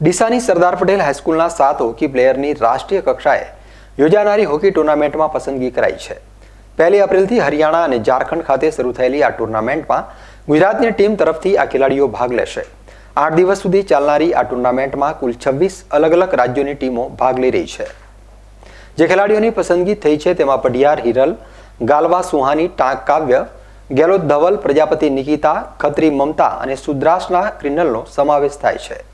ડીસાની સરદાર પટેલ હાઈસ્કૂલના સાત હોકી પ્લેયરની રાષ્ટ્રીય કક્ષાએ યોજાનારી હોકી ટુર્નામેન્ટમાં પસંદગી કરાઈ છે. પહેલી એપ્રિલથી હરિયાણા અને ઝારખંડ ખાતે શરૂ થયેલી આ ટુર્નામેન્ટમાં ગુજરાતની ટીમ તરફથી આ ખેલાડીઓ ભાગ લેશે. આઠ દિવસ સુધી ચાલનારી આ ટુર્નામેન્ટમાં કુલ છવ્વીસ અલગ અલગ રાજ્યોની ટીમો ભાગ લઈ રહી છે. જે ખેલાડીઓની પસંદગી થઈ છે તેમાં પઢિયાર હિરલ, ગાલવા સુહાની, ટાંક કાવ્ય, ગેલોત ધવલ, પ્રજાપતિ નિકિતા, ખત્રી મમતા અને સુદ્રાસના ક્રિનલનો સમાવેશ થાય છે.